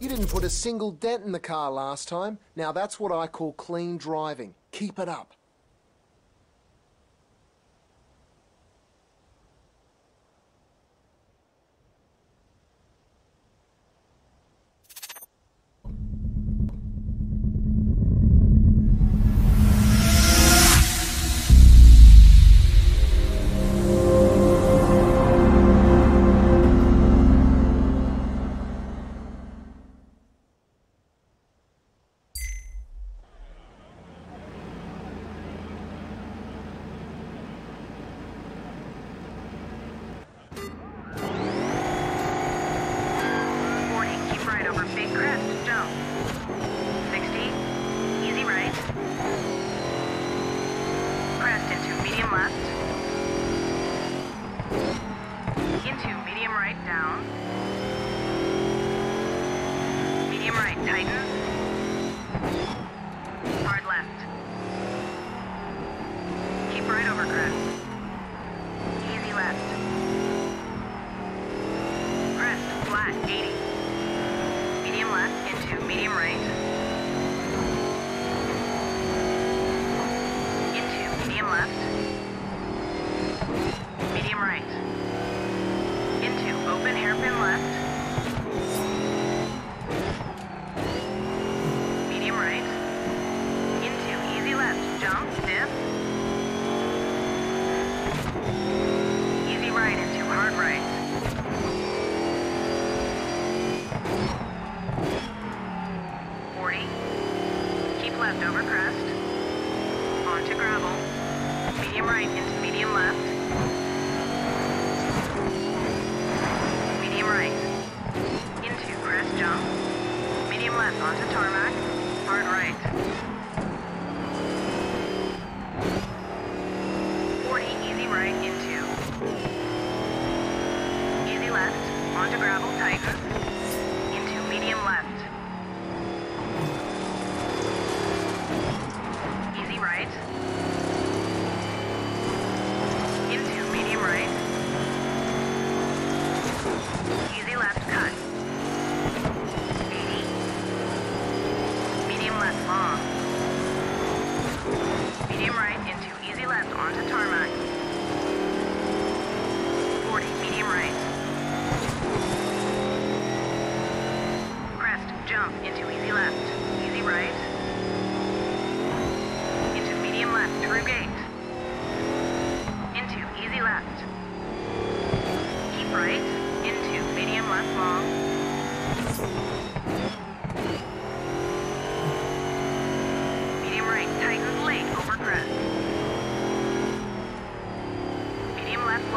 You didn't put a single dent in the car last time. Now that's what I call clean driving. Keep it up. right down. Medium right tightens.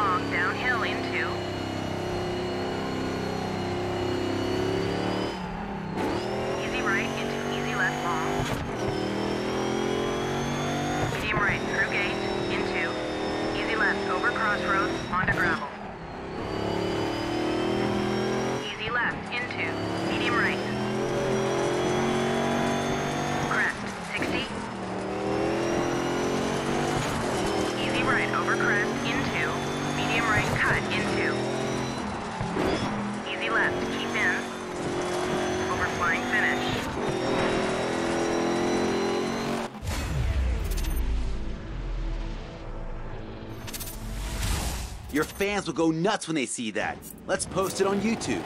long downhill in Your fans will go nuts when they see that. Let's post it on YouTube.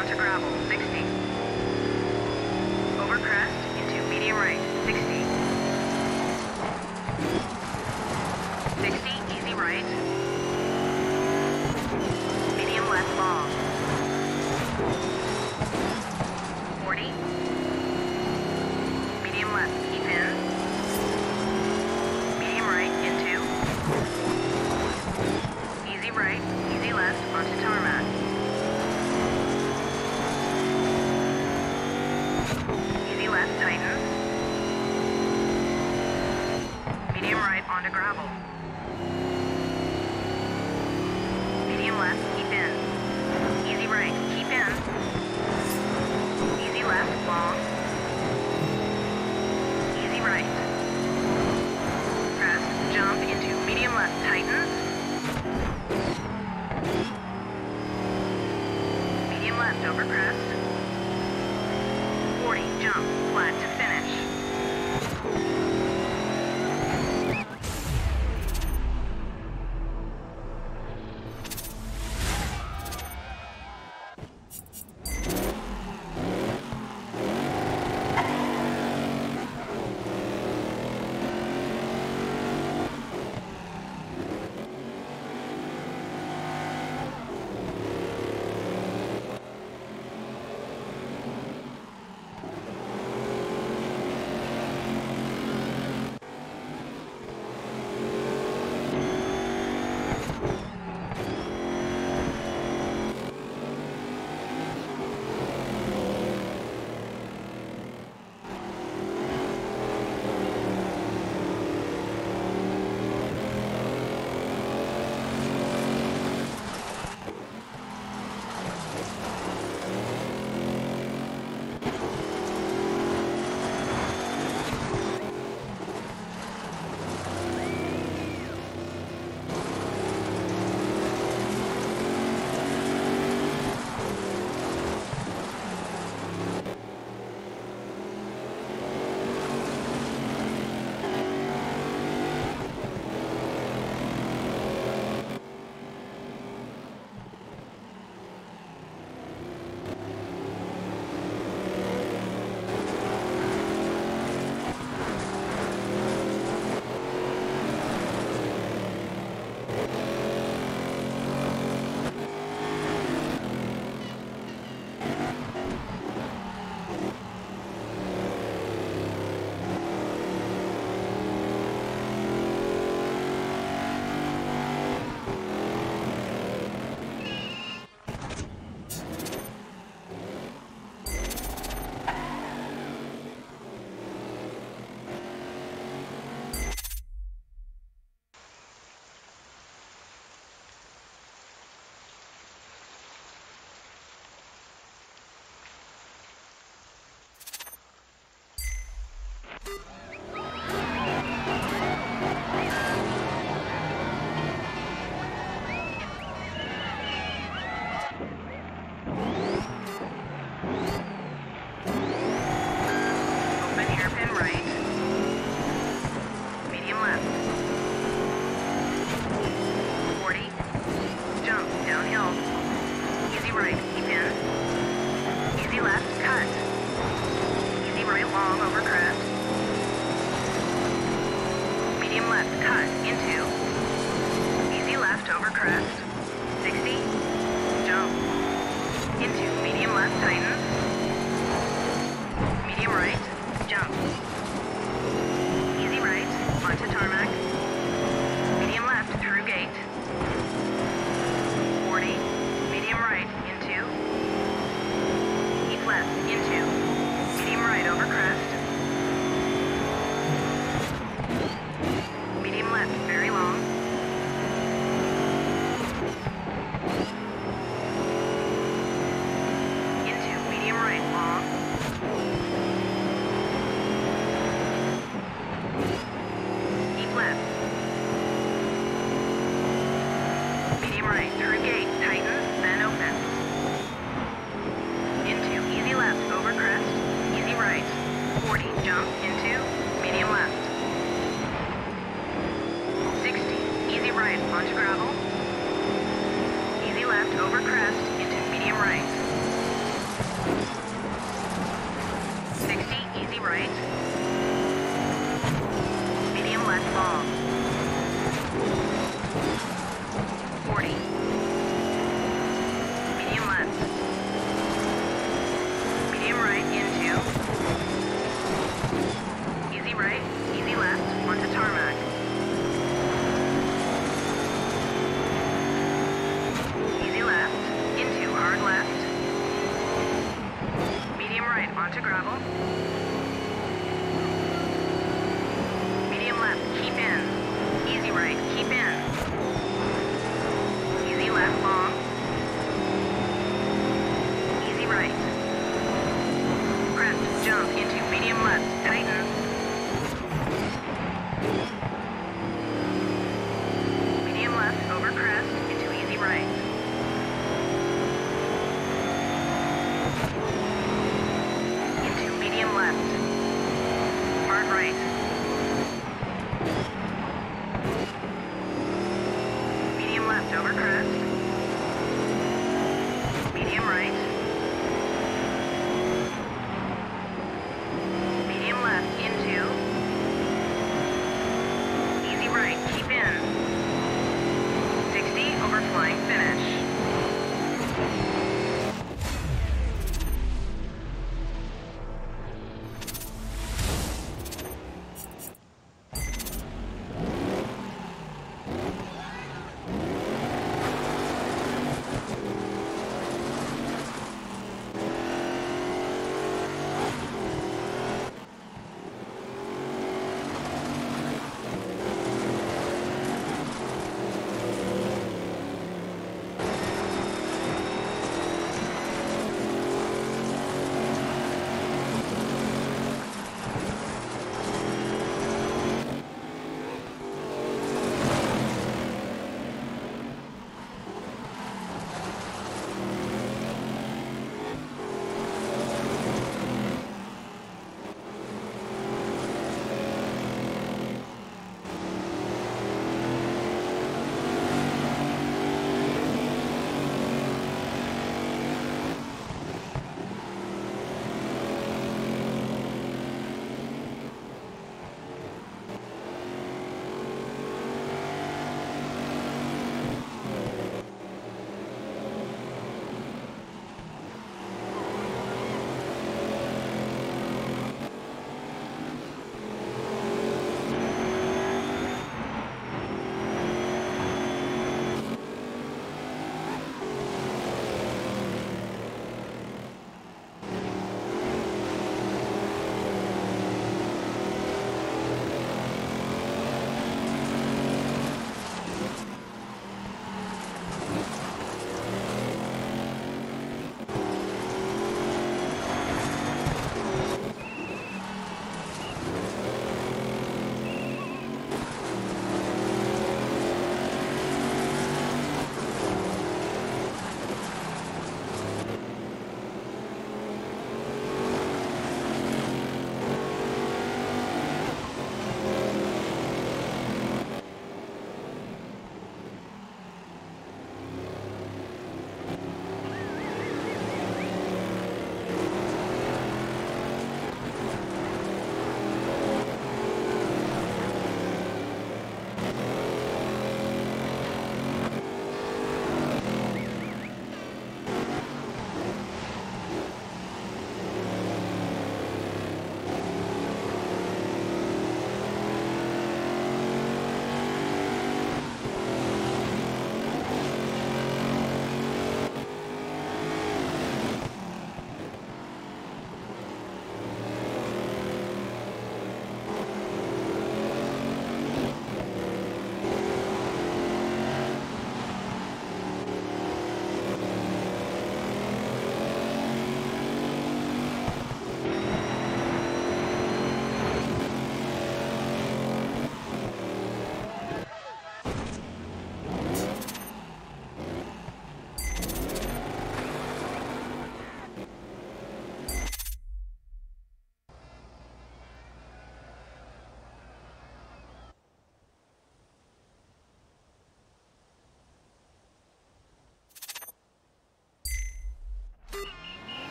Onto gravel, 60. right. Medium left long. Medium left, tighten.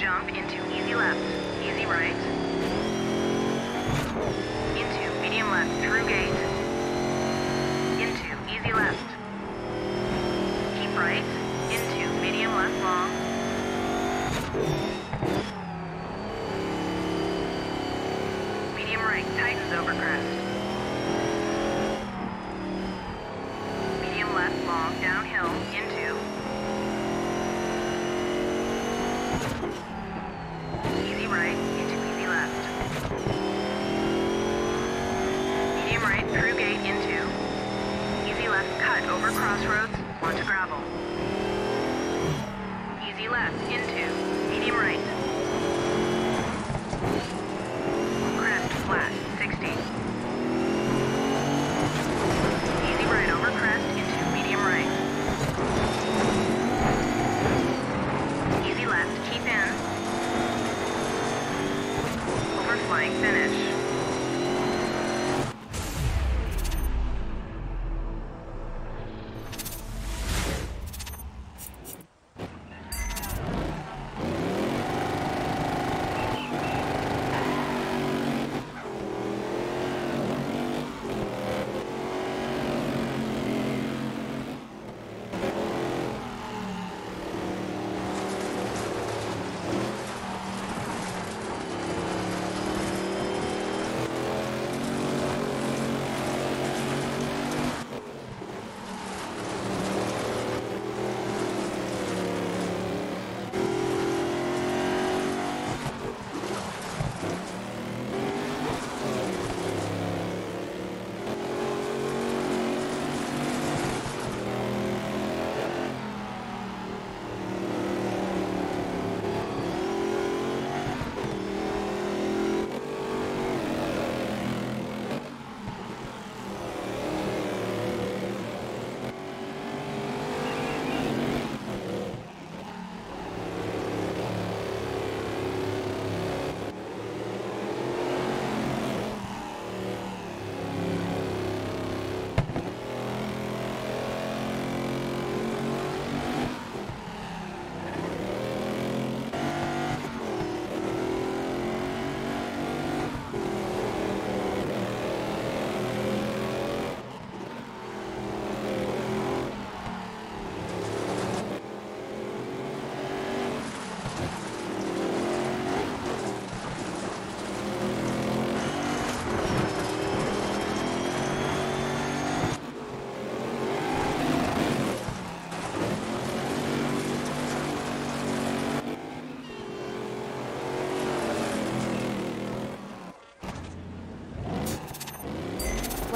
Jump into easy left, easy right. Into medium left, through gate. Left into.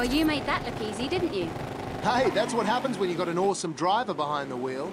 Well, you made that look easy, didn't you? Hey, that's what happens when you've got an awesome driver behind the wheel.